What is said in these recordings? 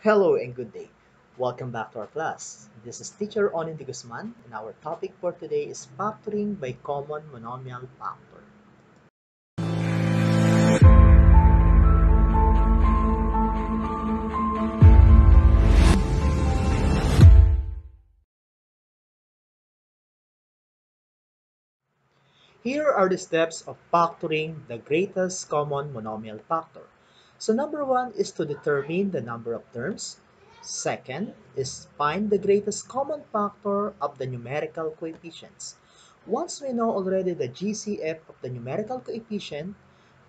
Hello and good day. Welcome back to our class. This is teacher Onin de Guzman and our topic for today is factoring by common monomial factor. Here are the steps of factoring the greatest common monomial factor. So number one is to determine the number of terms. Second is find the greatest common factor of the numerical coefficients. Once we know already the GCF of the numerical coefficient,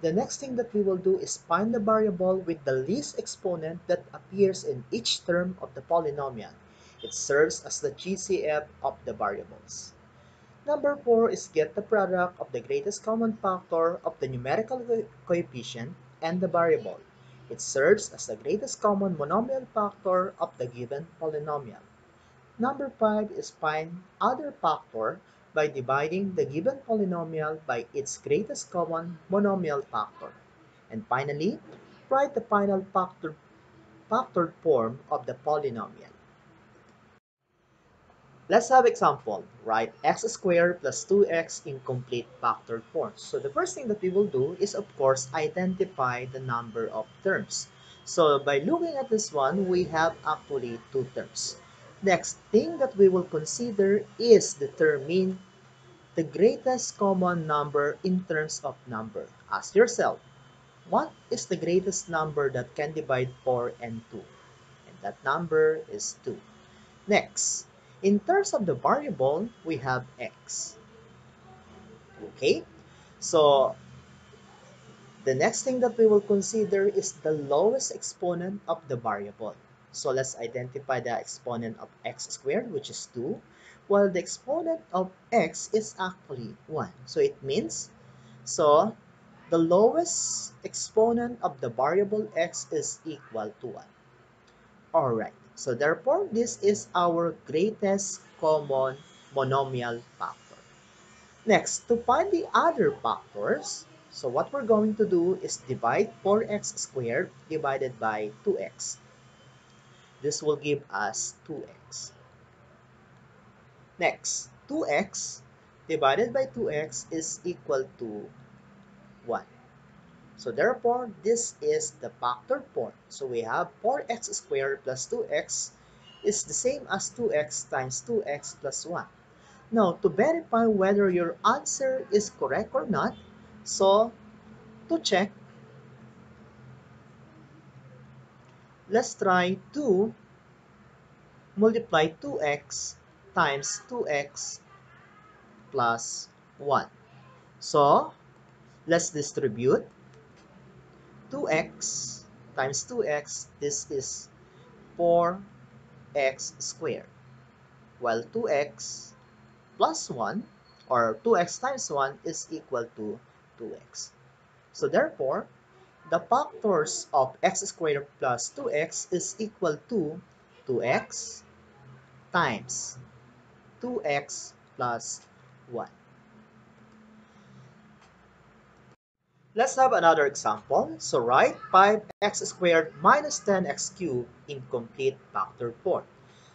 the next thing that we will do is find the variable with the least exponent that appears in each term of the polynomial. It serves as the GCF of the variables. Number 4 is get the product of the greatest common factor of the numerical coefficient and the variable. It serves as the greatest common monomial factor of the given polynomial. Number 5 is find other factor by dividing the given polynomial by its greatest common monomial factor. And finally, write the final factor, factored form of the polynomial. Let's have example. Write x squared plus 2x in complete factored form. So the first thing that we will do is of course identify the number of terms. So by looking at this one, we have actually two terms. Next thing that we will consider is determine the greatest common number in terms of number. Ask yourself, what is the greatest number that can divide 4 and 2? And that number is 2. Next, in terms of the variable, we have x. Okay, so the next thing that we will consider is the lowest exponent of the variable. So let's identify the exponent of x squared, which is 2, while the exponent of x is actually 1. So it means, so the lowest exponent of the variable x is equal to 1. Alright, so therefore, this is our greatest common monomial factor. Next, to find the other factors, so what we're going to do is divide 4x squared divided by 2x. This will give us 2x. Next, 2x divided by 2x is equal to 1. So therefore, this is the factor form. So we have 4x squared plus 2x is the same as 2x times 2x plus 1. Now, to verify whether your answer is correct or not, so to check, let's try to multiply 2x times 2x plus 1. So, let's distribute 2x times 2x, this is 4x squared. While 2x plus 1 or 2x times 1 is equal to 2x. So therefore, the factors of x squared plus 2x is equal to 2x times 2x plus 1. Let's have another example. So write 5x squared minus 10x cubed in complete factor form.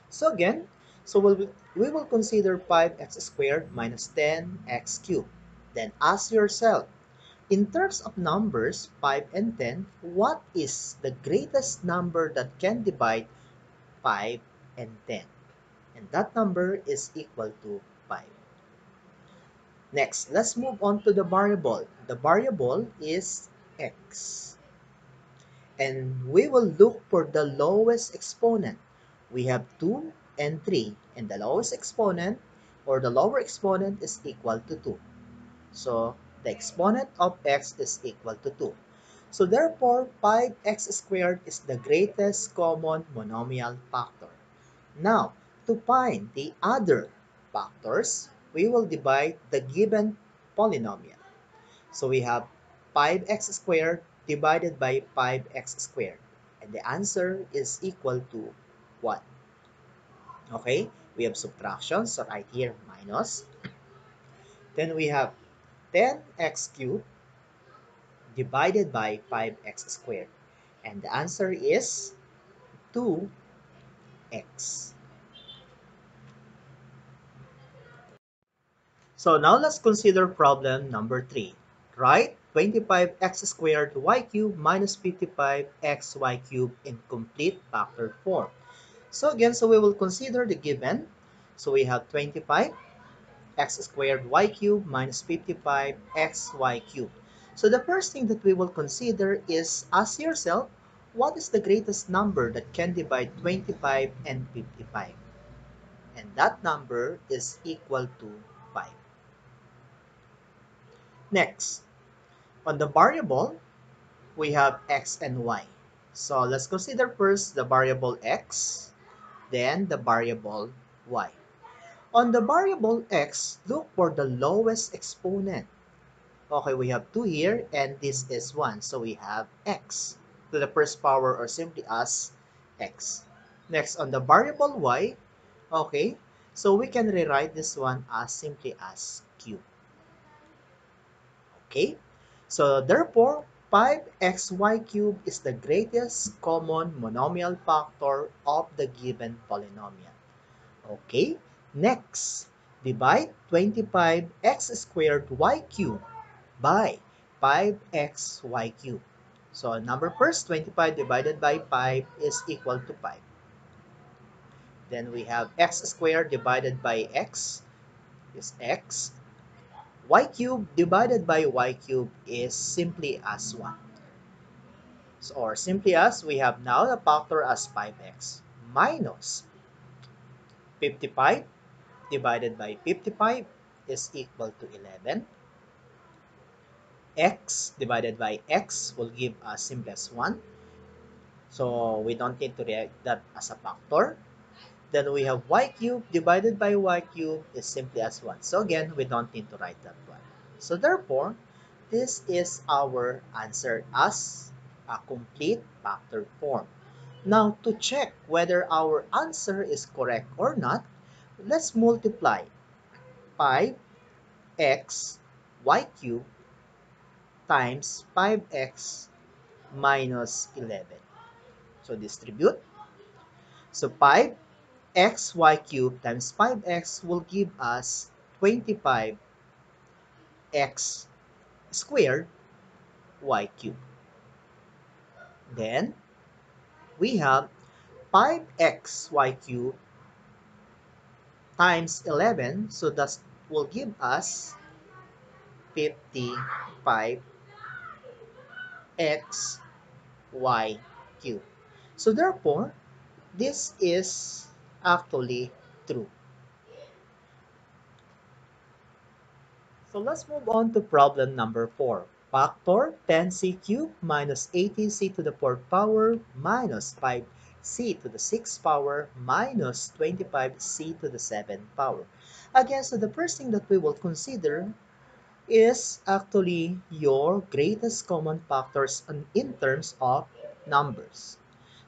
So again, so we'll, we will consider 5x squared minus 10x cubed. Then ask yourself, in terms of numbers 5 and 10, what is the greatest number that can divide 5 and 10? And that number is equal to 5. Next, let's move on to the variable. The variable is x. And we will look for the lowest exponent. We have 2 and 3. And the lowest exponent or the lower exponent is equal to 2. So, the exponent of x is equal to 2. So, therefore, 5x squared is the greatest common monomial factor. Now, to find the other factors, we will divide the given polynomial. So we have 5x squared divided by 5x squared. And the answer is equal to 1. Okay, we have subtraction, so right here minus. Then we have 10x cubed divided by 5x squared. And the answer is 2x. So now let's consider problem number 3. Write 25x squared y cubed minus 55xy cubed in complete factored form. So again, so we will consider the given. So we have 25 x squared y cubed minus 55 xy cubed. So the first thing that we will consider is ask yourself, what is the greatest number that can divide 25 and 55? And that number is equal to 5. Next, on the variable, we have x and y. So let's consider first the variable x, then the variable y. On the variable x, look for the lowest exponent. Okay, we have 2 here, and this is 1. So we have x to the first power or simply as x. Next, on the variable y, okay, so we can rewrite this one as simply as q. Okay, so therefore, 5xy cubed is the greatest common monomial factor of the given polynomial. Okay, Next, divide 25x squared y cubed by 5x y cubed. So number first, 25 divided by 5 is equal to 5. Then we have x squared divided by x is x. y cubed divided by y cubed is simply as 1. So, or simply as we have now the factor as 5x minus 55 divided by 55 is equal to 11. x divided by x will give us simplest 1. So we don't need to write that as a factor. Then we have y cubed divided by y cubed is simply as 1. So again, we don't need to write that one. So therefore, this is our answer as a complete factor form. Now, to check whether our answer is correct or not, let's multiply 5x y cubed times 5x minus 11. So distribute. So 5x y cubed times 5x will give us 25x squared y cubed. Then we have 5x y cubed times 11. So that will give us 55 x y cubed. So therefore, this is actually true. So let's move on to problem number 4. Factor 10c cubed minus 18c to the 4th power minus 5 c to the 6th power minus 25c to the 7th power. Again, so the first thing that we will consider is actually your greatest common factors in terms of numbers.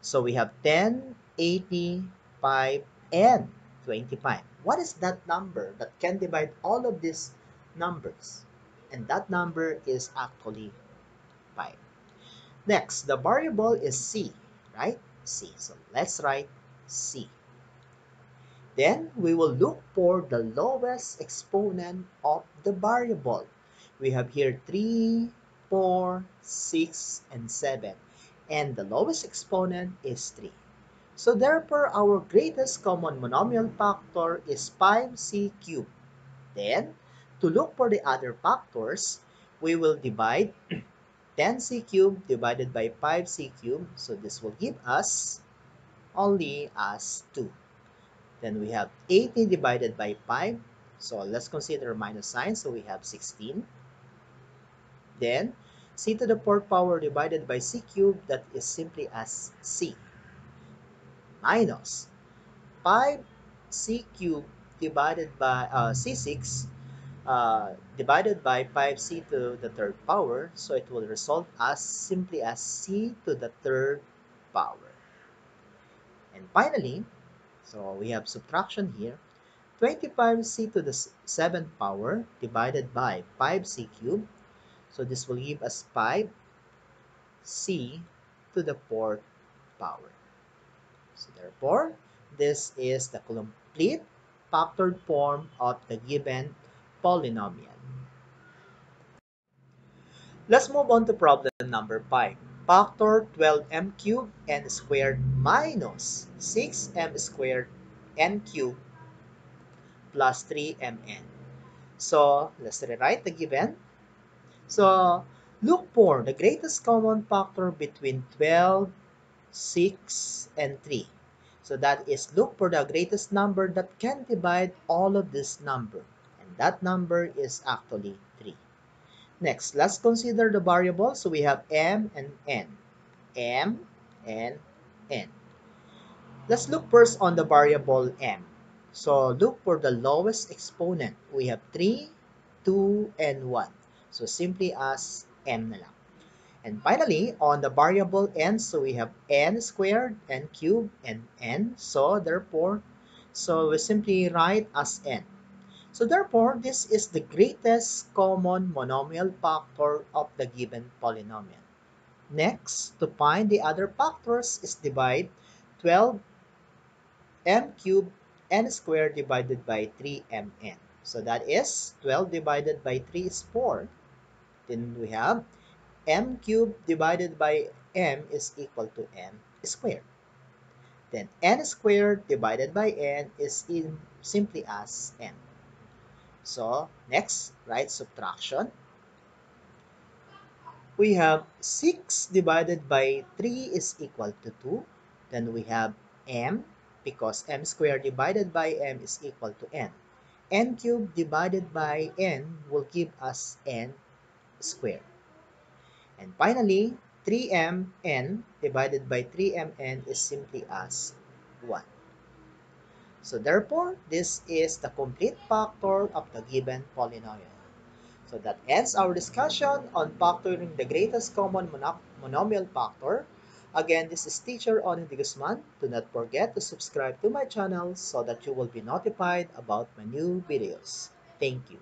So we have 10, 80, 5, and 25. What is that number that can divide all of these numbers? And that number is actually 5. Next, the variable is c, right? c. So let's write c. Then we will look for the lowest exponent of the variable. We have here 3, 4, 6, and 7. And the lowest exponent is 3. So therefore, our greatest common monomial factor is 5c cubed. Then, to look for the other factors, we will divide 10c cubed divided by 5c cubed. So this will give us only as 2. Then we have 80 divided by 5. So let's consider minus sign. So we have 16. Then c to the 4th power divided by c cubed. That is simply as c. Minus 5c cubed divided by uh, c6 uh, divided by 5c to the third power. So it will result as simply as c to the third power. And finally, so we have subtraction here. 25c to the 7th power divided by 5c cubed. So this will give us 5c to the 4th power. So therefore, this is the complete factored form of the given polynomial. Let's move on to problem number 5. Factor 12m cubed n squared minus 6m squared n cubed plus 3mn. So, let's rewrite the given. So, look for the greatest common factor between 12, 6, and 3. So that is look for the greatest number that can divide all of this number. And that number is actually 3. Next, let's consider the variables. So we have m and n. m and n. Let's look first on the variable m. So look for the lowest exponent. We have 3, 2, and 1. So simply as m na lang. And finally, on the variable n, so we have n squared, n cubed, and n. So therefore, so we simply write as n. So therefore, this is the greatest common monomial factor of the given polynomial. Next, to find the other factors is divide 12 m cubed n squared divided by 3mn. So that is 12 divided by 3 is 4. Then we have m cubed divided by m is equal to m squared. Then n squared divided by n is in simply as n. So next, right subtraction. We have 6 divided by 3 is equal to 2. Then we have m because m squared divided by m is equal to n. n cubed divided by n will give us n squared. And finally, 3mn divided by 3mn is simply as 1. So therefore, this is the complete factor of the given polynomial. So that ends our discussion on factoring the greatest common monomial factor. Again, this is teacher Onin de Guzman. Do not forget to subscribe to my channel so that you will be notified about my new videos. Thank you.